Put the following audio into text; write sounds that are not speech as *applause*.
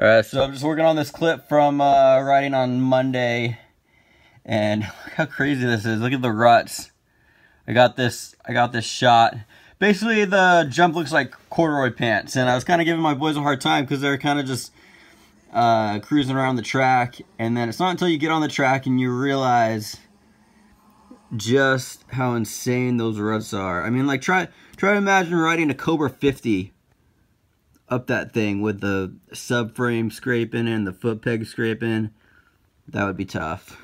Alright, so I'm just working on this clip from uh, riding on Monday. And *laughs* look how crazy this is. Look at the ruts. I got this I got this shot. Basically the jump looks like corduroy pants. And I was kind of giving my boys a hard time because they're kind of just uh, cruising around the track. And then it's not until you get on the track and you realize just how insane those ruts are. I mean, like, try try to imagine riding a Cobra 50 up that thing with the subframe scraping and the foot peg scraping. That would be tough.